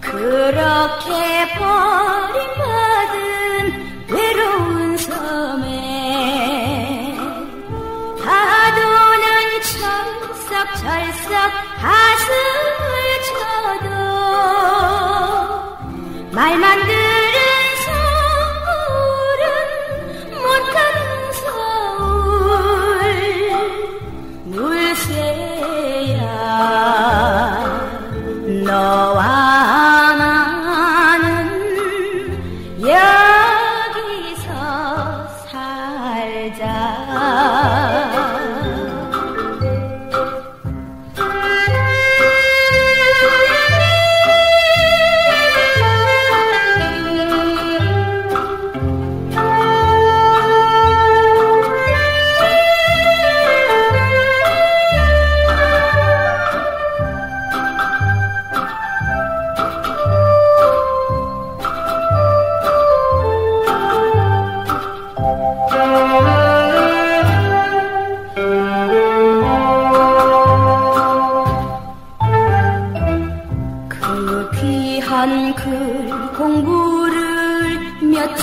그렇게 버림받은 외로운 섬에 파도는 철썩철썩 가슴을 쳐도 말만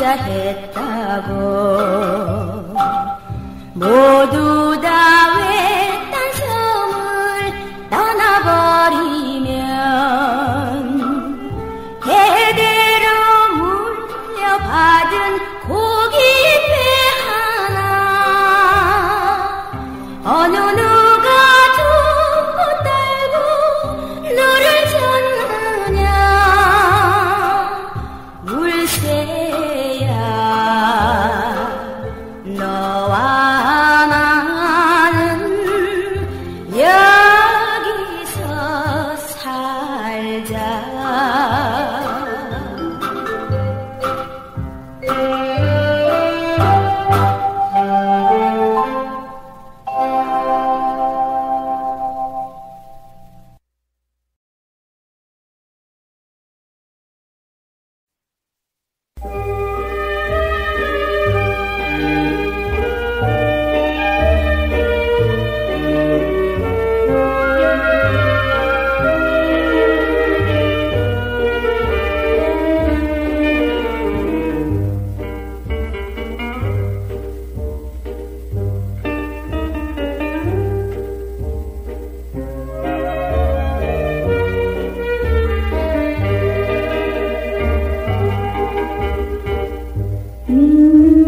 ಸಹಿತವೋ ella. Mm-hmm.